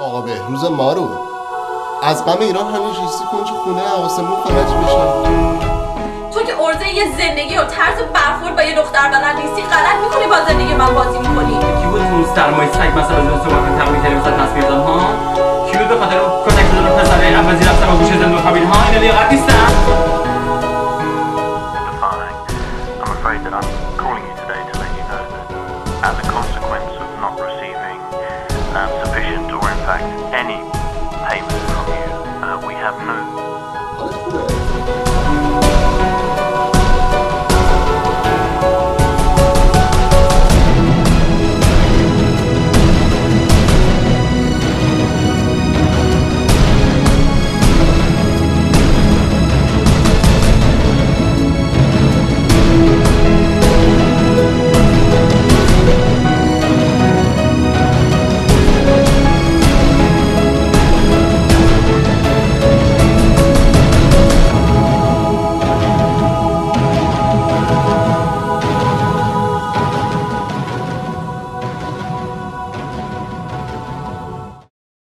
آقا بهروز مارو. از غم ایران همین ریسی کن که خونه آسمون فرج بشن تو که ارزه یه زندگی و طرز برخورد با یه دختر بلد نیستی غلط می‌کنی با زندگی من بازی می‌کنی. کی بود اون سرمایه سگ مثلا از اون صحبت تبریک کردیم مثلا تصویر داد ها؟ کی بود به خاطر کتک زدن پسره عوضی رفتن با گوشه زنده خوابید ها؟ اینا لیاقت نیستن. I'm afraid that I'm calling you today to let you know that as a consequence of not receiving um, sufficient or in fact any payment from you, uh, we have no